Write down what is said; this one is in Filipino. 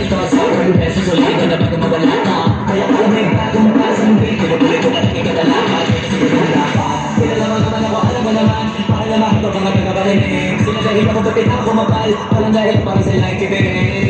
nito Sa akin beses ulit ka na pag mawala ka Kaya ako may bagong pasang beat Tinutuloy ko na tingin ka talaga Sige na wala ka Pinalaman naman ako, alam mo naman Pakilamahan ko mga pinabalik Sinasahip ako sa pinaka kumapal Walang dahil para sa lang kibig